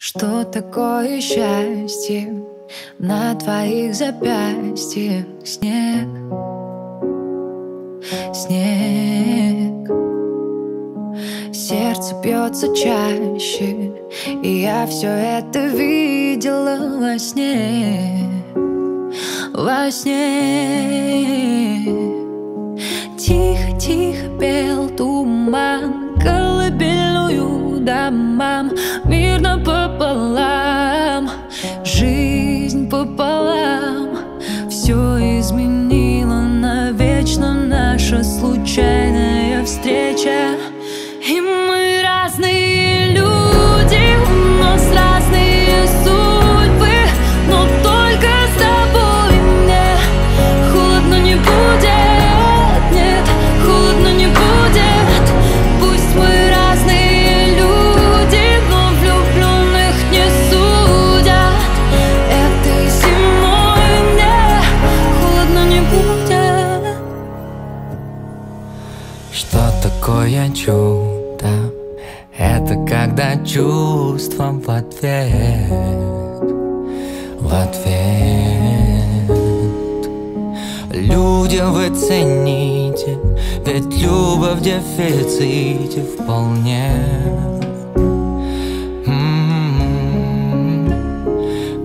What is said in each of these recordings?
Что такое счастье на твоих запястьях? Снег, снег. Сердце бьется чаще И я все это видела во сне. Во сне встреча И такое чудо? Это когда чувством в ответ В ответ Люди вы цените Ведь любовь в дефиците вполне М-м-м.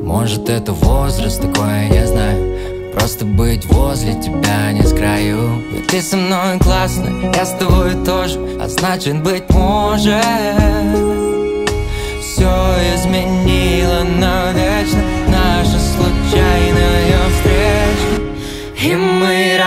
Может это возраст такой, я знаю Просто быть возле тебя не с краю. Ведь ты со мной классно, я с тобой тоже. А значит быть может. Все изменило навечно. Наша случайная встреча. И мы